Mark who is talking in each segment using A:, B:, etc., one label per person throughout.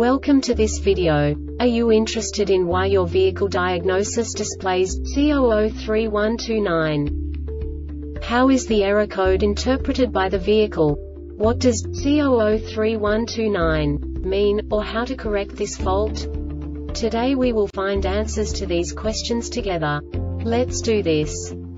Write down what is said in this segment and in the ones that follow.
A: Welcome to this video. Are you interested in why your vehicle diagnosis displays C003129? How is the error code interpreted by the vehicle? What does C003129 mean, or how to correct this fault? Today we will find answers to these questions together. Let's do this.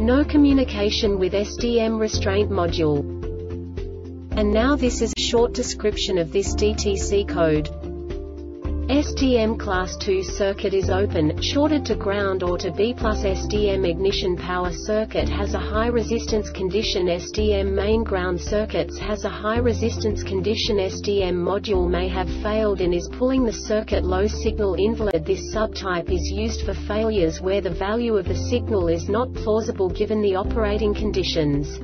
A: no communication with SDM restraint module. And now this is a short description of this DTC code. SDM class 2 circuit is open, shorted to ground or to B plus SDM ignition power circuit has a high resistance condition SDM main ground circuits has a high resistance condition SDM module may have failed and is pulling the circuit low signal invalid This subtype is used for failures where the value of the signal is not plausible given the operating conditions.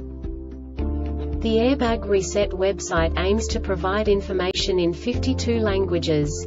A: The Airbag Reset website aims to provide information in 52 languages.